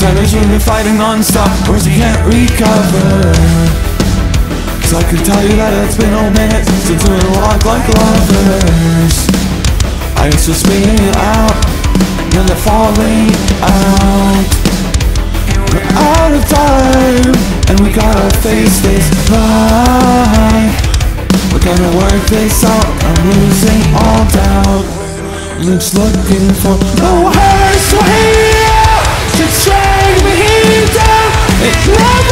You've been fighting non-stop Words you can't recover. Cause I can tell you that it's been a minute Since we walked like lovers. I used to spin it out Then they're falling out. We're out of time And we gotta face this lie. We're gonna work this out I'm losing all doubt. Just looking for the worst way out To me down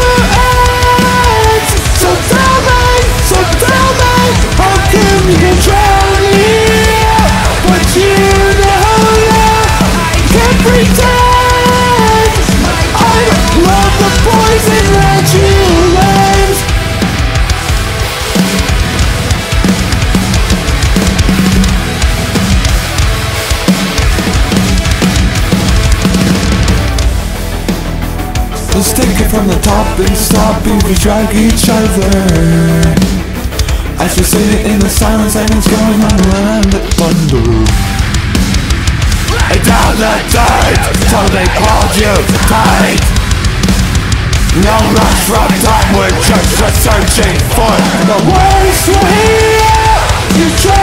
Let's take it from the top and stop if we drag each other. As we sit in the silence and it's going on and the thunder And down the dirt till they hold you tight. No rush from time, we're just searching for the worst way out You drag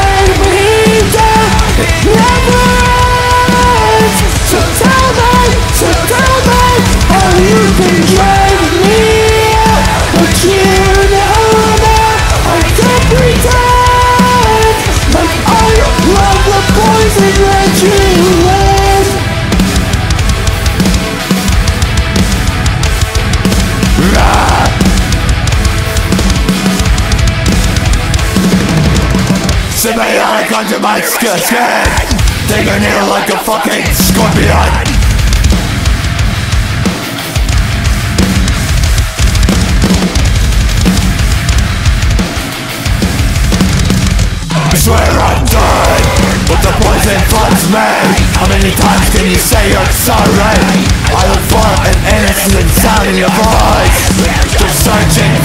Symbiotic under my skin a needle like a fucking scorpion. I swear I'm done But the poison floods me. How many times can you say you're sorry? I look for an innocent sound in your voice. Just searching